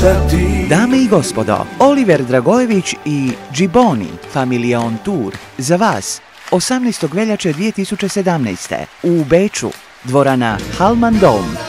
Dami Dame i gospodo, Oliver Dragojević i Džiboni, Familija on Tour, za vas 18. veljače 2017. u Beču, dvorana Halman Dome.